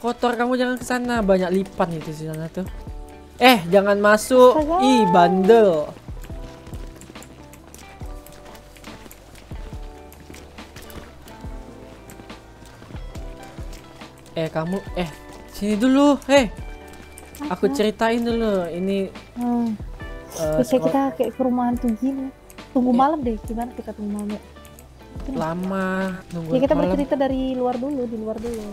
Kotor kamu jangan ke sana banyak lipan itu di sana tuh. Eh jangan masuk. Astaga. Ih bandel. Eh kamu eh sini dulu. Hei. Aku ceritain dulu. Ini Hmm. eh, Biasanya sekol- kita kayak ke rumahan tuh gini. Tunggu Iya. malam deh, gimana kita tunggu malam lama nunggu Ya kita malam. bercerita dari luar dulu, di luar dulu.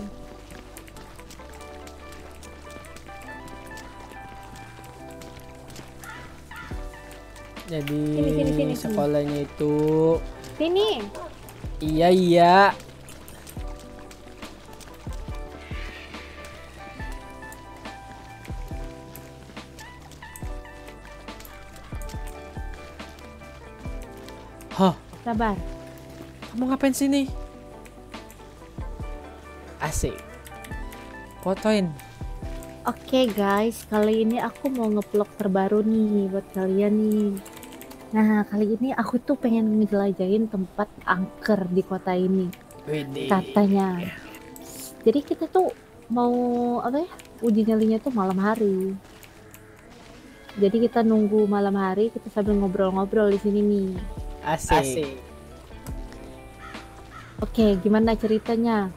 Jadi Sini, sini, sini, sini. sekolahnya itu Sini. iya iya. Hah, Sabar. kamu ngapain sini? Asik. Fotoin. Oke guys, kali ini aku mau ngevlog terbaru nih buat kalian nih. Nah, kali ini aku tuh pengen ngejelajahin tempat angker di kota ini, Widih. katanya. Jadi kita tuh mau apa ya? Uji nyalinya tuh malam hari. Jadi kita nunggu malam hari, kita sambil ngobrol-ngobrol di sini nih. Asik. Oke, gimana ceritanya?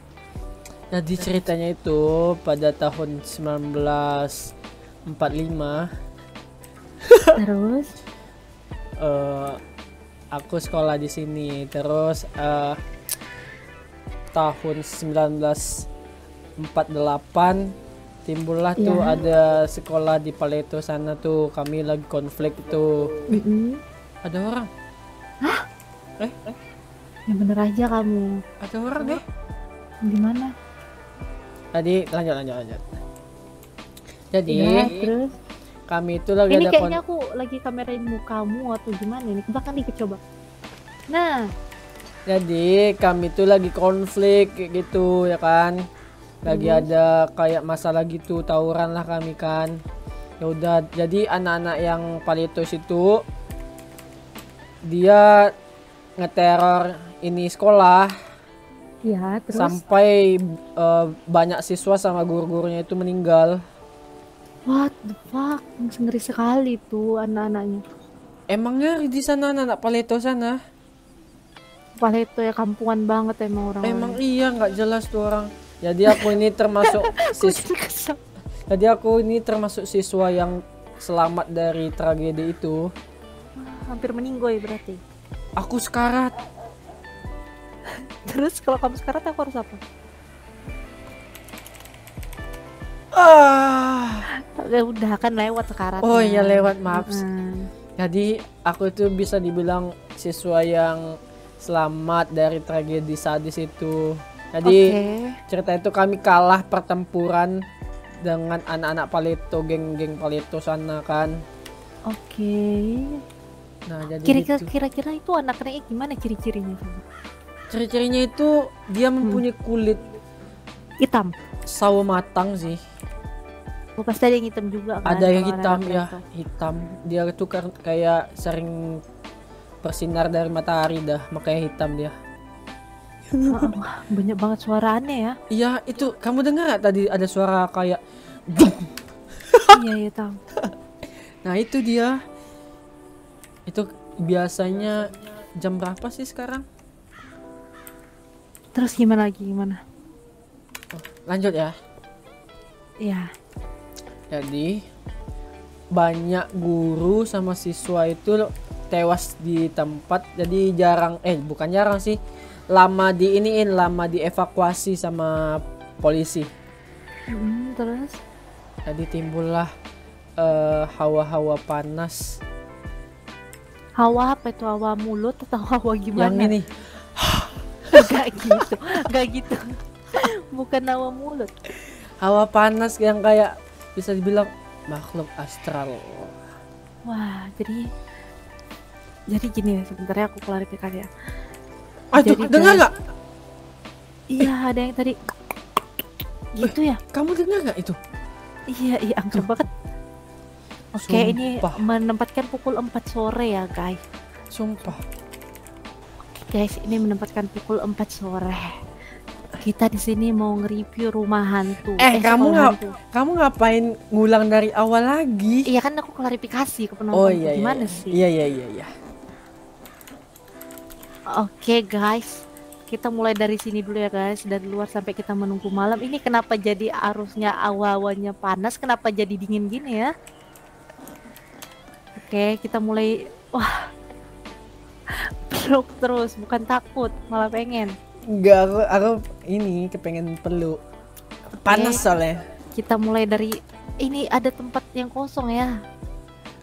Jadi ceritanya itu pada tahun 1945 Terus, eh aku sekolah di sini terus eh tahun 1948 timbullah tuh Iya. ada sekolah di Paleto sana tuh kami lagi konflik itu mm-mm. ada orang eh eh, yang bener aja kamu. ada orang deh Gimana? tadi lanjut lanjut lanjut jadi Ya, terus. Kami itu lagi Ini ada kayaknya aku lagi kamerain mukamu atau gimana ini? Belakang dikit coba. Nah, Jadi kami tuh lagi konflik gitu ya kan. Lagi Terus? ada kayak masalah gitu tawuran lah kami kan. Ya udah jadi anak-anak yang palitos itu dia ngeteror ini sekolah ya terus. sampai eh, banyak siswa sama guru-gurunya itu meninggal. What the fuck? Ngeri sekali tuh anak-anaknya. Emangnya di sana anak paleto sana? Itu ya kampungan banget emang orang. Emang iya nggak jelas tuh orang. Jadi aku ini termasuk sis kesel. Jadi aku ini termasuk siswa yang selamat dari tragedi itu. Hampir meninggoy berarti. Aku sekarat. Terus kalau kamu sekarang aku harus apa? Ah. Ya udah kan lewat sekarang. Oh iya lewat maaf. Hmm. Jadi aku itu bisa dibilang siswa yang selamat dari tragedi sadis itu. Jadi Oke. cerita itu kami kalah pertempuran dengan anak-anak Paleto, geng-geng Paleto sana kan. Oke. Nah, jadi Kira-kira gitu. kira-kira itu anak-anaknya gimana ciri-cirinya? Ciri-cirinya itu dia mempunyai kulit Hitam. Sawo matang sih. Oh, pasti ada yang hitam juga kan? ada yang hitam ya itu. hitam dia itu kan kayak sering bersinar dari matahari dah makanya hitam dia Wah, banyak banget suara aneh ya. iya itu kamu dengar gak tadi ada suara kayak iya, iya tahu. nah itu dia itu biasanya jam berapa sih sekarang Terus gimana lagi gimana? Lanjut ya. Iya. jadi banyak guru sama siswa itu tewas di tempat. Jadi jarang eh bukan jarang sih. Lama di iniin lama dievakuasi sama polisi. Hmm, terus? Jadi timbullah eh, hawa-hawa panas. Hawa apa itu? Hawa mulut atau hawa gimana? yang ini. Gak gitu, gak gitu. Bukan hawa mulut. hawa panas yang kayak bisa dibilang makhluk astral Wah, jadi jadi gini sebentar ya aku klarifikasi ya. aduh Jadi, dengar nggak Iya, ada yang tadi gitu ya. kamu dengar nggak itu Iya, iya angker banget. Oke, ini Sumpah. menempatkan pukul 4 sore ya, guys. sumpah Guys, ini menempatkan pukul 4 sore. Kita di sini mau nge-review rumah hantu. Eh, kamu sekolah nggak- hantu. Kamu ngapain ngulang dari awal lagi? Iya kan aku klarifikasi ke penonton. Oh iya iya. Gimana iya. sih? Iya iya iya iya. Oke guys, kita mulai dari sini dulu ya guys. Dari luar sampai kita menunggu malam. Ini kenapa jadi arusnya awa-awanya panas? Kenapa jadi dingin gini ya? Oke, kita mulai. Wah, peluk terus, bukan takut, malah pengen. Enggak, aku aku ini kepengen peluk. Panas Oke. soalnya. Kita mulai dari ini ada tempat yang kosong ya.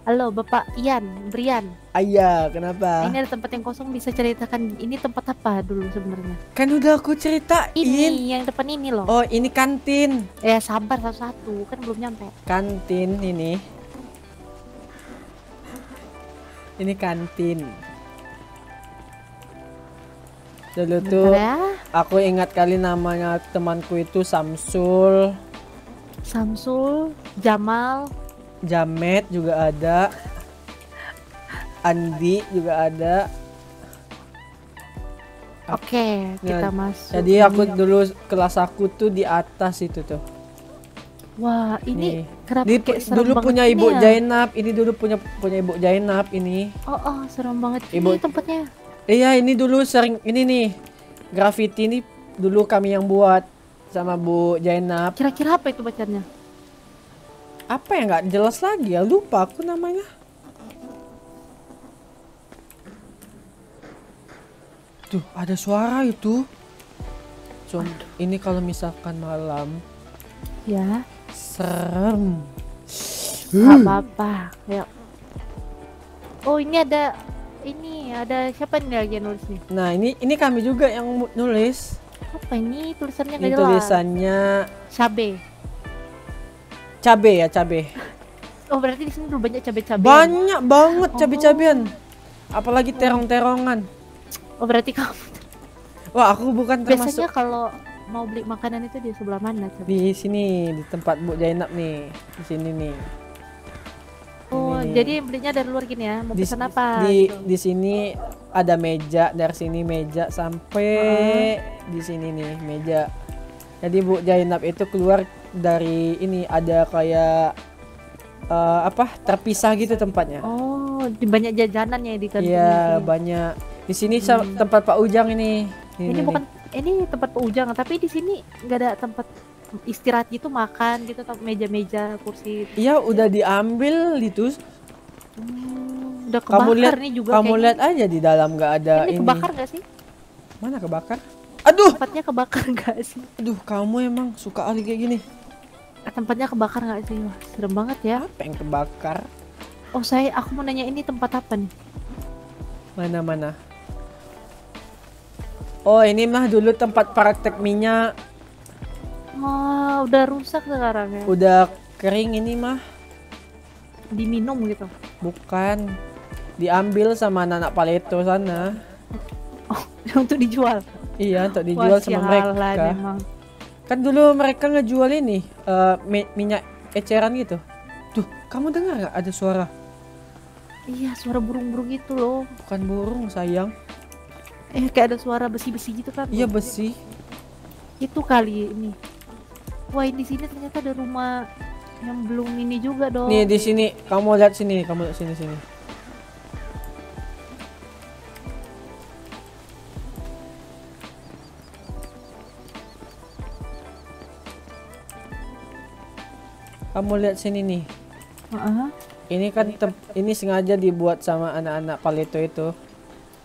Halo Bapak Ian, Brian. Ayah, kenapa? Ini ada tempat yang kosong bisa ceritakan ini tempat apa dulu sebenarnya? Kan udah aku ceritain. Ini yang depan ini loh. Oh, ini kantin. Ya sabar satu-satu, kan belum nyampe. Kantin ini. Ini kantin. Dulu tuh ya. aku ingat kali namanya temanku itu Samsul, Samsul, Jamal, Jamet juga ada. Andi juga ada. Oke, kita masuk. Jadi aku dulu kelas aku tuh di atas itu tuh. Wah, ini kenapa Di, kayak serem dulu punya Ibu ya? Jainab, ini dulu punya punya Ibu Jainab ini. Oh, oh, serem banget. Ibu- Ini tempatnya. Iya, ini dulu sering ini nih. Graffiti ini dulu kami yang buat sama Bu Jainab. Kira-kira apa itu bacanya? Apa ya nggak jelas lagi ya, lupa aku namanya. Tuh, ada suara itu. Cum, ini kalau misalkan malam Ya, serem. nggak apa-apa. Oh, ini ada ini ada siapa nih lagi yang nulis nih? Nah, ini ini kami juga yang nulis. Apa ini tulisannya Ini nggak jelas? tulisannya Cabe. cabe ya, cabe. Oh, berarti di sini dulu banyak cabe-cabe. Banyak banget Oh. cabe-cabean. Apalagi terong-terongan. Oh, berarti kamu Wah, aku bukan termasuk biasanya kalau mau beli makanan itu di sebelah mana? Cabe? di sini di tempat Bu Jainab nih. Di sini nih. Oh, Ini jadi belinya dari luar gini ya? Mau Di, pesan apa? di gitu? di sini ada meja, dari sini meja sampai di sini nih meja. Jadi Bu Jainab itu keluar dari ini ada kayak eh, apa? terpisah gitu tempatnya. Oh, di banyak jajanannya di kantin Iya, ini. banyak. Di sini sa- tempat Pak Ujang ini. Ini nih. bukan ini tempat ujang, tapi di sini nggak ada tempat istirahat gitu makan gitu tem- meja-meja kursi Iya, udah diambil itu. Hmm, udah Kamu kebakar lihat nih juga Kamu lihat aja di dalam nggak ada ini, ini. kebakar nggak sih Mana kebakar? Aduh, tempatnya kebakar nggak sih aduh, kamu emang suka kali kayak gini. Tempatnya kebakar nggak sih Wah, serem banget ya Apa yang kebakar? oh saya aku mau nanya ini tempat apa nih Mana mana? Oh, ini mah dulu tempat praktek minyak. oh udah rusak sekarang ya Udah kering ini mah. diminum gitu Bukan. Diambil sama anak paleto sana. untuk dijual Iya, untuk dijual Wah, sama mereka. emang Kan dulu mereka ngejual ini mi- minyak eceran gitu. Tuh, kamu dengar nggak ada suara? iya suara burung-burung gitu loh Bukan burung, sayang. Eh kayak ada suara besi-besi gitu kan Iya besi. itu kali ini wah di sini ternyata ada rumah yang belum ini juga dong Nih di sini, kamu lihat sini, kamu lihat sini sini. Kamu lihat sini nih. Heeh. Ini kan ini sengaja dibuat sama anak-anak Paleto itu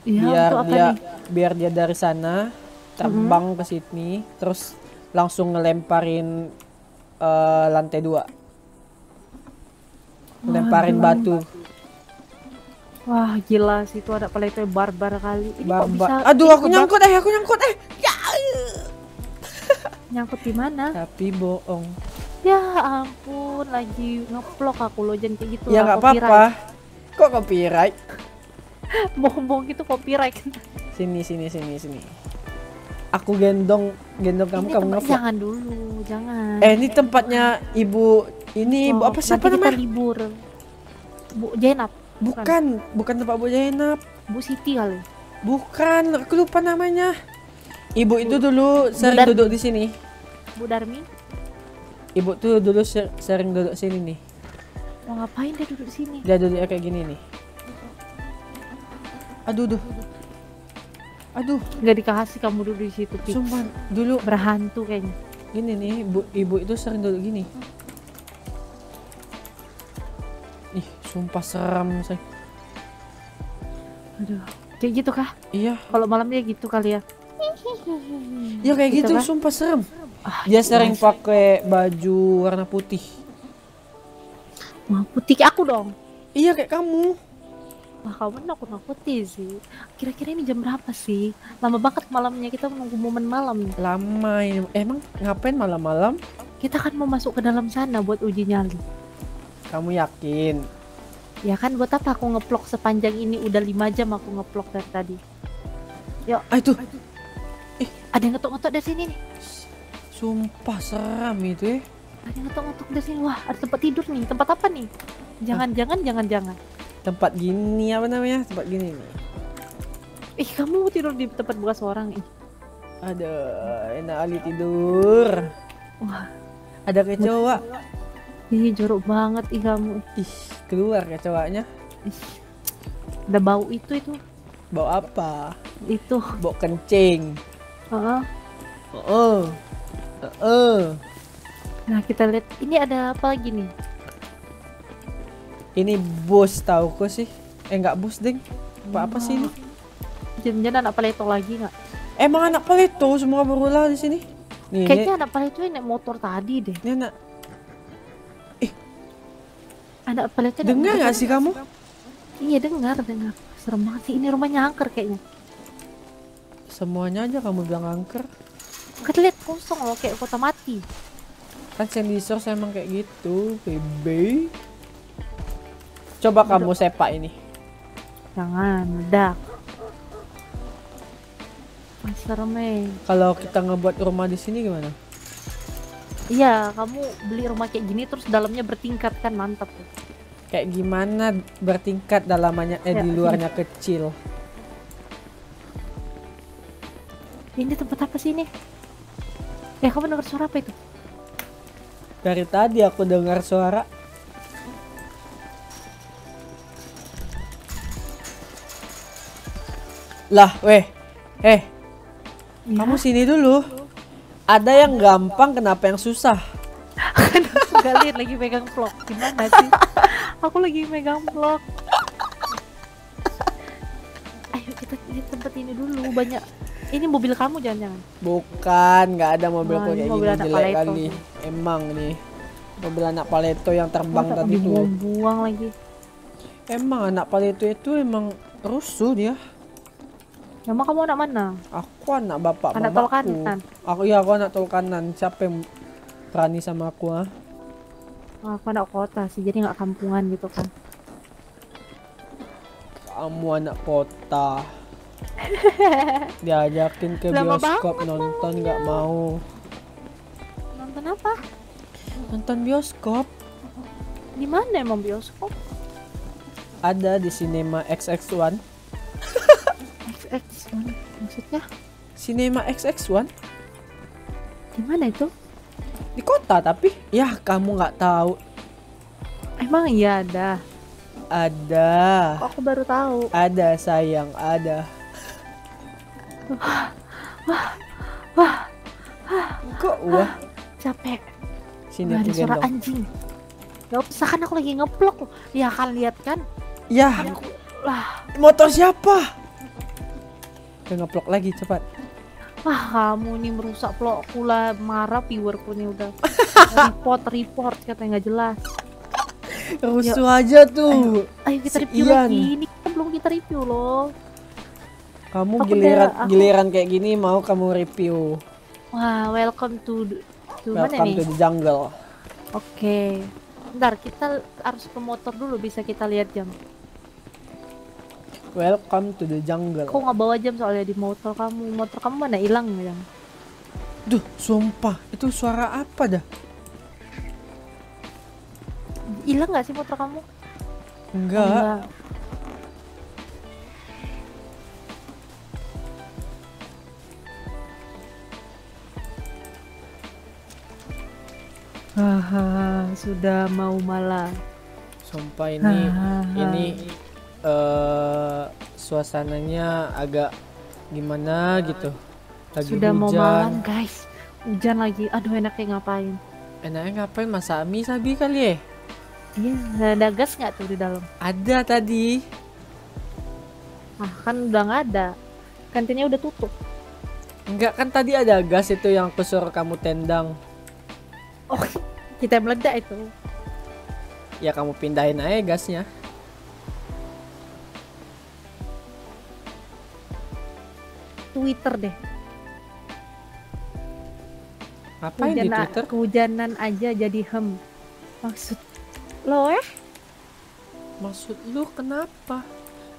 Iya, biar dia nih? biar dia dari sana terbang ke sini terus langsung ngelemparin eh, lantai dua. Lemparin gila. batu. Wah, gila sih itu ada paleto barbar kali. Ini kok bisa Aduh, aku nyangkut eh, aku nyangkut eh. Ya. nyangkut di mana? Tapi bohong. Ya ampun, lagi ngeplok aku loh jangan kayak gitu. Ya nggak apa-apa. Kok copyright? Bohong-bohong gitu copyright. Sini sini sini sini. Aku gendong gendong kamu Ini kamu ngevlog. jangan dulu, jangan. Eh, ini tempatnya Ibu ini Ibu Oh, apa siapa nanti kita namanya? libur. Bu Jenap, Bukan, bukan tempat Bu Zainab. Bu Siti kali. Bukan, aku lupa namanya. Ibu itu dulu sering Darmi. duduk di sini. Bu Darmi Ibu tuh dulu ser- sering duduk sini nih. mau ngapain dia duduk di sini? Dia duduk kayak gini nih. Aduh, duh. Aduh, Nggak dikasih kamu duduk di situ. Pi. sumpah dulu Berhantu kayaknya. gini nih, ibu ibu itu sering duduk gini. Ih, sumpah seram say. Aduh. Kayak gitu kah? Iya, Kalau malam dia gitu kali ya. iya kayak Gitu gitu, kah? sumpah serem. Ah, Dia sering pakai baju warna putih. Wah, putih kayak aku dong. Iya kayak kamu. Wah, kamu nakut nakuti sih. Kira-kira ini jam berapa sih? Lama banget malamnya kita menunggu momen malam. Lama ini. Emang ngapain malam-malam? Kita kan mau masuk ke dalam sana buat uji nyali. Kamu yakin? Ya kan buat apa aku ngeplok sepanjang ini udah lima jam aku ngeplok dari tadi. Ah itu, Ada yang ngetok-ngetok dari sini nih. sumpah seram itu ya. Ada yang ngetok-ngetok dari sini. Wah, ada tempat tidur nih. Tempat apa nih? Jangan-jangan, jangan-jangan. Tempat gini apa namanya? Tempat gini nih. Ih, kamu tidur di tempat bekas orang. Ih, Ada enak kali tidur. Wah. Ada kecoa. ih jorok banget ih kamu. Ih, keluar kecoanya. Ih. Ada bau itu itu. Bau apa? Itu. Bau kencing. Heeh. Oh. Oh. Nah, kita lihat ini ada apa lagi nih? Ini bos tau kok sih. Eh enggak bos, Deng. Apa apa sih ini? Jangan-jangan anak paleto lagi nggak? Emang anak paleto semua berulah di sini. Nih, ini, Kayaknya anak paleto ini naik motor tadi deh. ini anak Anak paleto dengar nggak sih kamu? Iya dengar dengar. Serem banget sih. Ini rumahnya angker kayaknya. Semuanya aja kamu bilang angker. Kita lihat kosong loh kayak kota mati. Kan sensor emang kayak gitu, baby. Coba kamu sepak ini. Jangan, meledak. Ah, Serem eh. Kalau kita ngebuat rumah di sini gimana? Iya, kamu beli rumah kayak gini terus dalamnya bertingkat kan mantap tuh. Kayak gimana bertingkat dalamannya eh Ya, di luarnya kecil. Ini tempat apa sih ini? Eh, kamu dengar suara apa itu? Dari tadi aku dengar suara. Lah, weh. Eh, kamu sini dulu. Ada yang gampang, kenapa yang susah? Gak lihat lagi megang vlog. Gimana sih? Aku lagi megang vlog. Ayo kita lihat tempat ini dulu. Banyak. Ini mobil kamu jangan-jangan. Bukan, nggak ada mobil ini kayak mobil gini anak jelek kali. tuh. Emang nih. Mobil anak Paleto yang terbang Masa tadi tuh. dibuang-buang lagi. Emang anak Paleto itu emang rusuh dia. Emang kamu anak mana? Aku anak bapak Anak tol kanan. Aku ya aku anak tol kanan. Siapa yang berani sama aku ah? Oh, aku anak kota sih, jadi nggak kampungan gitu kan. Kamu anak kota. Diajakin ke Lama bioskop nonton nggak mau. Nonton apa? Nonton bioskop Di mana emang bioskop? ada di Cinema XX1. XX mana? Maksudnya Cinema XX1 di mana itu? di kota tapi ya kamu nggak tahu Emang iya ada. ada Kok aku baru tahu. ada sayang ada kok wah Capek. sini ada suara gendong anjing. Gak usah kan aku lagi ngeplok. Ya kan lihat kan? ya Aku, lah, motor siapa Udah ngeplok lagi cepat wah kamu nih merusak vlogku lah. Marah viewerku nih udah. report, report katanya nggak jelas. rusuh aja tuh Ayo kita Si review Ian. lagi. Ini kan belum kita review loh. kamu Aku giliran aku- giliran kayak gini mau kamu review Wah, welcome to to mana welcome nih? to the jungle Oke. Bentar, kita harus ke motor dulu bisa kita lihat jam. Welcome to the jungle. Kau nggak bawa jam soalnya di motor kamu. Motor kamu mana hilang ya? Duh, sumpah, itu suara apa dah? Hilang nggak sih motor kamu? Enggak. Oh. Haha, sudah mau malam. Sumpah ini, ini eh suasananya agak gimana gitu. Lagi sudah mau malam, hujan. guys. Hujan lagi. Aduh, enaknya ngapain? Enaknya ngapain masak mie sabi kali ya? Iya, ada gas nggak tuh di dalam? Ada tadi. Ah, kan udah nggak ada. Kantinnya udah tutup. Enggak kan tadi ada gas itu yang aku suruh kamu tendang. Oh, kita meledak itu. Ya kamu pindahin aja gasnya. Twitter deh. Ngapain di Hujan- Twitter? Kehujanan aja jadi hem. Maksud lo eh? Maksud lu kenapa?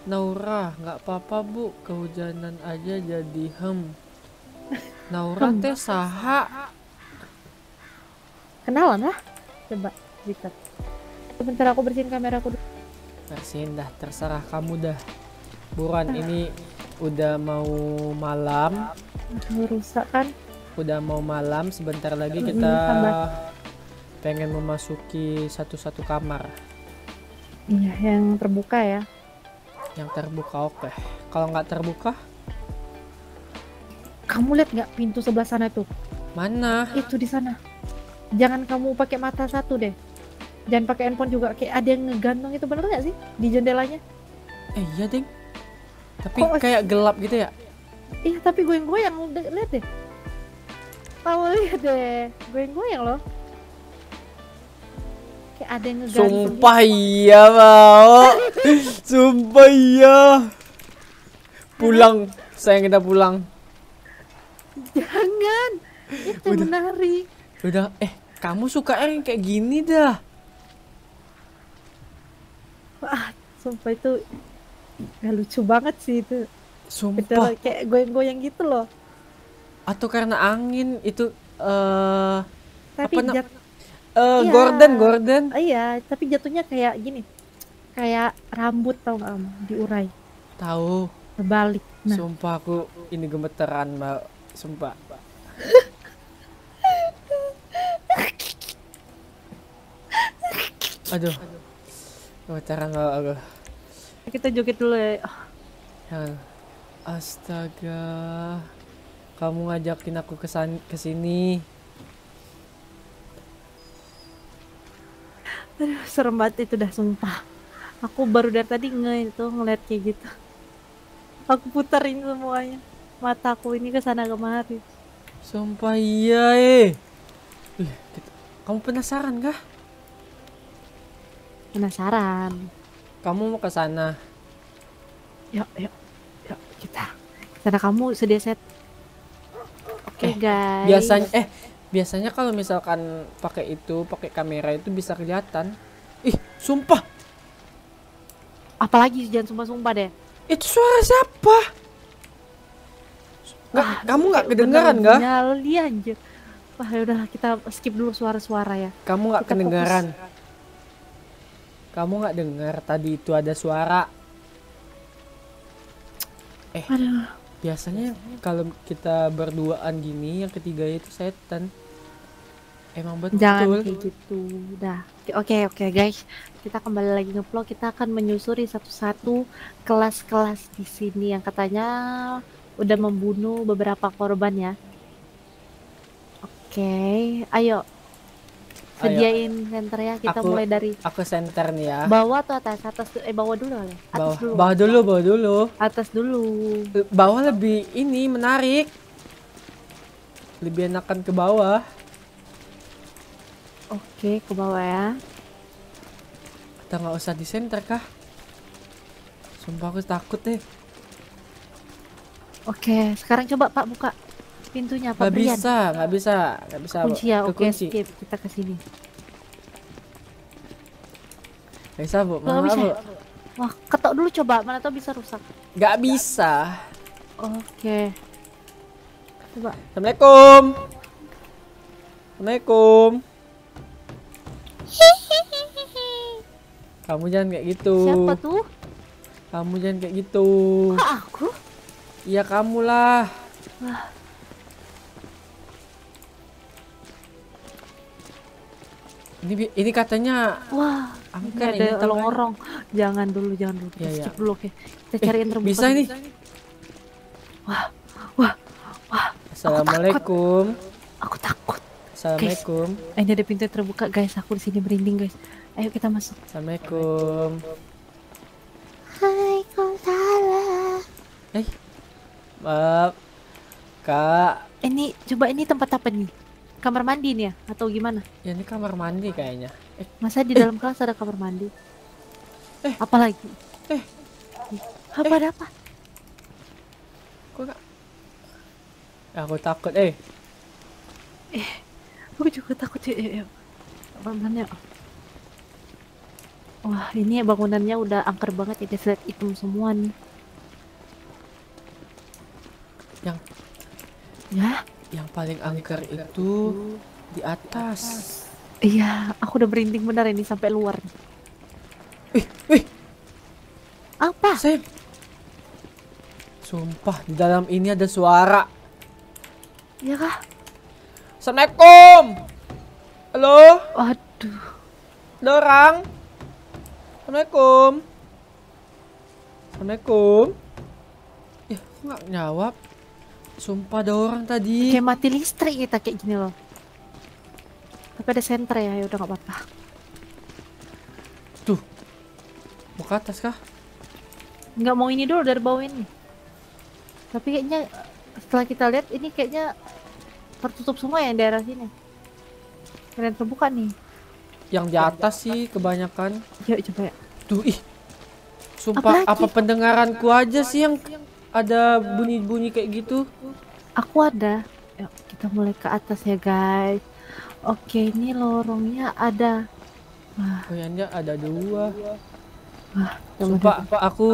Naura, nggak apa-apa bu, kehujanan aja jadi hem. Naura teh saha? Kenalan lah. Coba Twitter. Sebentar aku bersihin kamera aku dulu. Bersihin dah, terserah kamu dah. Buruan ini udah mau malam, Aduh, rusak kan? udah mau malam. Sebentar lagi kita tambah. pengen memasuki satu-satu kamar Iya, yang terbuka ya. yang terbuka. Oke, kalau nggak terbuka, Kamu lihat nggak pintu sebelah sana tuh? mana? Itu di sana. Jangan kamu pakai mata satu deh. Jangan pakai handphone juga. Kayak ada yang ngegantung itu bener nggak sih di jendelanya? Eh iya ding. Tapi Kok- kayak gelap gitu ya. Iya, tapi goyang-goyang. Udah, Lihat deh. Kamu lihat deh. Goyang-goyang loh. Kayak ada yang ngegantung. gitu. Sumpah iya mau. Sumpah iya. Pulang, sayang kita pulang. Jangan. Itu Udah. menarik. Udah, eh kamu suka yang kayak gini dah. Wah, sumpah itu nggak lucu banget sih itu. Betul, Sumpah. kayak goyang-goyang gitu loh. Atau karena angin itu eh Tapi Apa jat, eh, Iya. Gordon, Gordon. ah, iya, tapi jatuhnya kayak gini. Kayak rambut tau nggak kamu diurai, Tahu. terbalik. Nah, Sumpah aku ini gemeteran, Mbak. Sumpah. Aduh. Gemeteran Mbak aku. Kita joget dulu ya. Jangan. Astaga. Kamu ngajakin aku ke ke sini. Aduh, serem banget itu dah sumpah. Aku baru dari tadi nge itu ngeliat kayak gitu. Aku puterin semuanya. Mataku ini ke sana kemari. Sumpah iya eh. Kamu penasaran kah? Penasaran. Kamu mau ke sana? Yuk, yuk, yuk kita. Sana kamu sedia set. Oke Eh, guys. Biasanya eh biasanya kalau misalkan pakai itu, pakai kamera itu bisa kelihatan. Ih, sumpah. Apalagi jangan sumpah-sumpah deh. Itu suara siapa? Nggak, Ah, kamu nggak kedengaran nggak? Nyali anjir. Wah ya udahlah kita skip dulu suara-suara ya. Kamu nggak Kita fokus. Kamu nggak dengar tadi itu ada suara? Eh, Aduh. biasanya kalau kita berduaan gini, yang ketiga itu setan. Emang betul. Jangan kayak gitu. Udah. Oke oke guys. Kita kembali lagi ngevlog. Kita akan menyusuri satu-satu kelas-kelas di sini yang katanya udah membunuh beberapa korban ya. Oke, ayo. Sediain center ya. Kita Aku- mulai dari Aku center nih ya. bawah atau atas? Atas eh bawah dulu kali. Atas Bawah, dulu. bawah dulu, bawah dulu. Atas dulu. Eh, Bawah lebih ini menarik. Lebih enakan ke bawah. Oke, ke bawah ya. Atau nggak usah di center kah? Sumpah aku takut deh. Oke, sekarang coba Pak buka pintunya Pak Nggak Brian. bisa, nggak bisa, nggak bisa. Kunci ya. Oke, Kekunci. skip. Kita ke sini. Nggak bisa bu, mana bisa. bu? Wah, ketok dulu coba. Mana tahu bisa rusak. Nggak bisa. Oke. Coba. Assalamualaikum. Assalamualaikum. Kamu jangan kayak gitu. Siapa tuh? Kamu jangan kayak gitu. Kok aku? Iya kamu lah. Ini ini katanya Wah, ini ada ini lorong. Jangan dulu, jangan dulu. Kita iya. skip dulu, oke. Kita Eh, cari yang terbuka. bisa ini. Wah, wah, wah. Assalamualaikum. Aku takut. Assalamualaikum. Eh, ini ada pintu yang terbuka, guys. Aku di sini merinding, guys. Ayo kita masuk. Assalamualaikum. Waalaikumsalam. Eh. Maaf. Kak, Ini coba ini tempat apa nih? Kamar mandi nih ya atau gimana? ya ini kamar mandi kayaknya. Eh, Masa di dalam kelas ada kamar mandi? Eh. Apa lagi? Eh. Apa ada apa? kok enggak? Aku takut, eh. Aku juga takut ya. ya, ya. Bangunannya. Wah, ini bangunannya udah angker banget ya, guys. Lihat hitam semua nih. Yang Ya, yang paling angker itu di atas. iya. Aku udah merinding benar ini sampai luar. Wih, wih, Apa? Sam. Sumpah, di dalam ini ada suara. Ya kah? Assalamualaikum. Halo, Waduh. ada orang? Assalamualaikum. Assalamualaikum. Ya, kok nggak jawab? Sumpah ada orang tadi. Kayak mati listrik kita kayak gini loh. Tapi ada senter ya, ya udah gak apa-apa. Tuh. Mau ke atas kah? nggak mau ini dulu dari bawah ini tapi kayaknya setelah kita lihat ini kayaknya tertutup semua ya daerah sini kalian terbuka nih Yang di atas sih kebanyakan. yuk coba ya Tuh, ih. Sumpah, Apalagi? apa pendengaranku aja sih yang ada bunyi-bunyi kayak gitu? aku ada yuk kita mulai ke atas ya guys oke ini lorongnya ada wah Kayaknya ada dua. wah Sumpah, deh. aku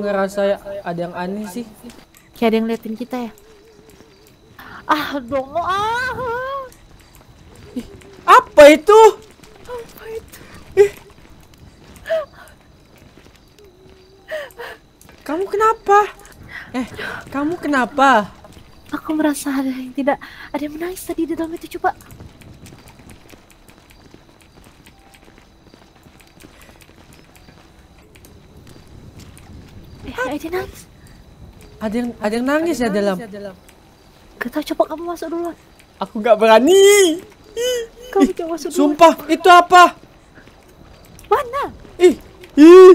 ngerasa ada yang aneh sih. kayak ada yang liatin kita ya ah dong ah Apa itu? apa itu Kamu kenapa? Eh, kamu kenapa? aku merasa ada yang tidak ada yang menangis tadi di dalam itu coba eh ada yang nangis Ada yang ada yang nangis ya dalam. Gak tau coba kamu masuk dulu Aku nggak berani. kamu coba masuk dulu Sumpah, itu apa? mana Ih, ih.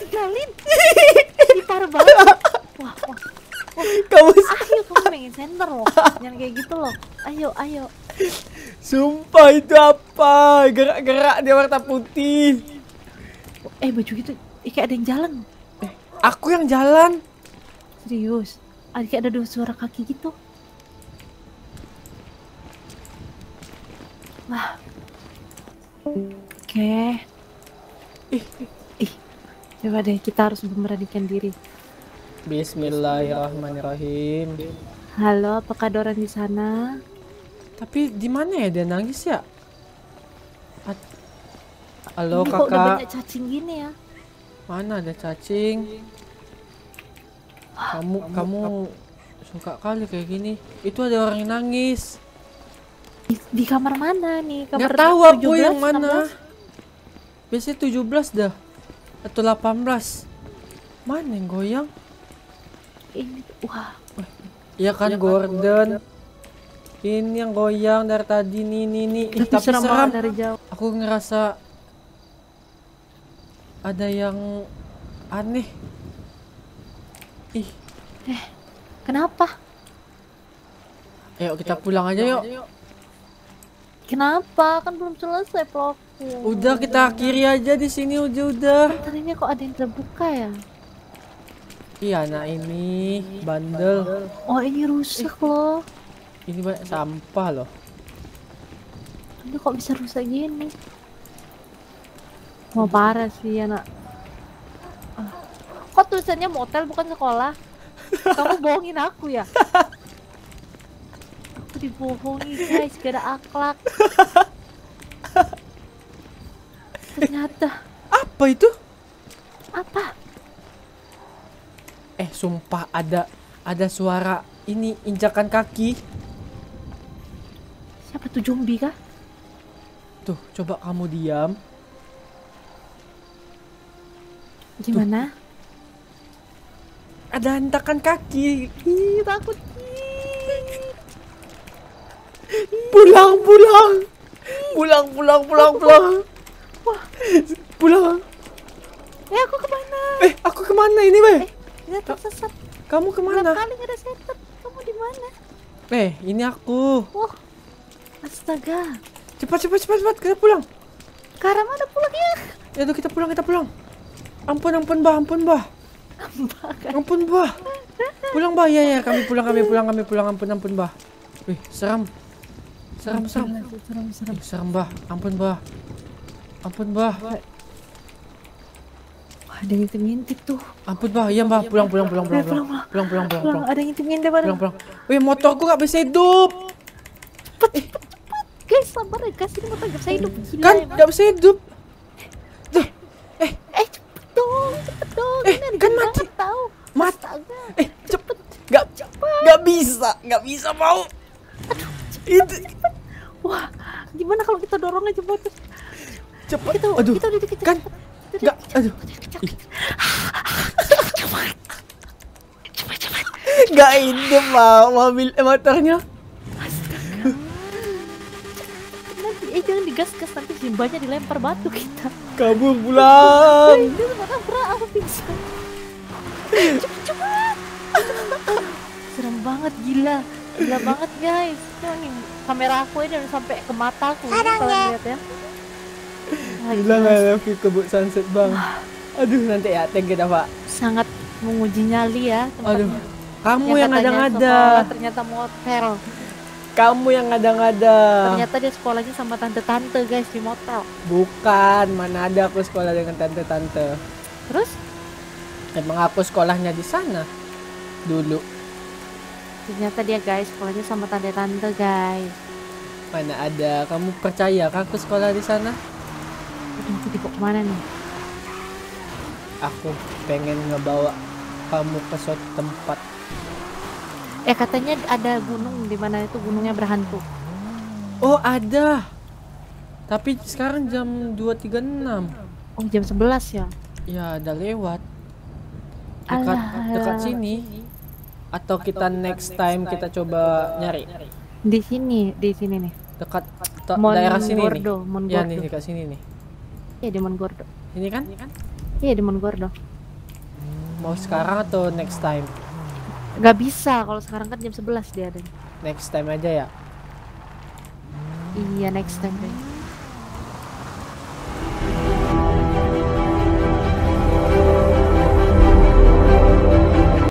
tinggalin Ih, parah banget wah, wah. Kamu ayo kamu center loh jangan kayak gitu loh. Ayo ayo. Sumpah itu apa? Gerak-gerak dia warna putih. eh baju gitu eh, kayak ada yang jalan. Eh, aku yang jalan. serius? Ada kayak ada dua suara kaki gitu. Wah oke. Ih, ih coba deh kita harus memberanikan diri. Bismillahirrahmanirrahim. Halo apakah ada orang di sana Tapi di mana ya dia nangis ya? At- Halo Ini kok udah kakak, banyak cacing gini ya mana ada cacing? Kamu kamu suka kali kayak gini. Itu ada orang yang nangis. di, di kamar mana nih kamar Nggak tahu aku 17, yang mana. 16? Biasanya 17 dah. Atau 18. Mana yang goyang? ini wah Iya kan Gordon. Ini yang goyang dari tadi nih nih nih. Ih, tapi seram seram. banget dari jauh Aku ngerasa ada yang aneh. Ih, kenapa ayo kita pulang aja yuk. kenapa kan belum selesai vlogku Udah kita akhiri aja di sini udah udah. Ini kok ada yang terbuka ya Iya, nah ini bandel. oh ini rusak loh Ini banyak sampah loh. ini kok bisa rusak gini Wah parah sih anak Ah. Kok tulisannya motel bukan sekolah? Kamu bohongin aku ya? Aku dibohongi guys, gak ada akhlak Ternyata Apa itu? Apa? Eh, sumpah ada ada suara ini injakan kaki. Siapa tuh zombie kah? Tuh, coba kamu diam. Gimana? Ada hentakan kaki. Ih, takut. Pulang, pulang. Pulang, pulang, pulang, pulang. Pulang. Eh aku ke mana? Eh, aku ke mana ini, Be? Nggak tersesat. Kamu Berapa ke mana? kali nggak ada setup? Kamu di mana? Eh, ini aku. Wah, astaga. Cepat, cepat, cepat, cepat. Kita pulang. Ke arah mana pulang ya? Ya udah kita pulang, kita pulang. Ampun, ampun, Bah, ampun, Bah. Ampun, Bah. Pulang, Bah. Ya, ya, kami pulang, kami pulang, kami pulang. Ampun, ampun, Bah. Wih, seram. Seram, seram. Serem. Ih, seram, Bah. Ampun, Bah. Ampun, Bah. Wah, ada yang ngintip tuh. Ampun, Bah. Iya, Bah. Pulang, pulang, pulang, pulang, Eh, pulang. pulang, Pulang, pulang, pulang, Pulang, pulang. ada yang ngintip-ngintip ada. Pulang, pulang. Wih, motorku gak bisa hidup. Guys, sabar ya guys, ini motor gak bisa hidup. Gila Kan emang. gak bisa hidup. Eh, cepet dong, cepet dong. Eh, Ini kan mati. tahu. Mati. Eh, cepet. Gak, gak bisa. Gak bisa mau. Itu. Wah, gimana kalau kita dorong aja motor? Cepet. Kita, Aduh. kita udah dikejar. Kan. Kita Gak, dikejar. aduh. Kejar, Ih. Cepat. Cepat, cepat. Gak hidup, mau mobil eh, motornya. Nanti, eh jangan digas-gas nanti simbanya dilempar batu kita. Kabur pulang. Aku pingsan. Cepet. Serem banget, gila. Gila banget guys. Tuh nih, kamera aku ini udah sampai ke mataku. Kalian lihat ya. Gila. nggak love you ke sunset bang. Aduh nanti ya thank you pak. Sangat menguji nyali ya Aduh. tempatnya. Kamu yang ngada-ngada. ternyata motel. Kamu yang ngada-ngada. Ternyata dia sekolahnya sama tante-tante guys di motel. Bukan, mana ada aku sekolah dengan tante-tante. Terus Emang aku sekolahnya di sana dulu. ternyata dia guys sekolahnya sama tante-tante guys. Mana ada? Kamu percaya kan aku sekolah di sana? Aku dibawa ke mana nih? Aku pengen ngebawa kamu ke suatu tempat. Eh katanya ada gunung di mana itu gunungnya berhantu. Oh ada. Tapi sekarang jam 2.36. Oh jam 11 ya? Ya ada lewat. Dekat Alah. dekat sini. Atau kita next time kita coba nyari Di sini, di sini nih. dekat daerah sini nih. Ya nih dekat sini nih. Iya di Mon Gordo. Ini kan? Iya di Mon Gordo. Mau sekarang atau next time? Gak bisa kalau sekarang kan jam 11 dia ada. Next time aja ya. Iya next time deh.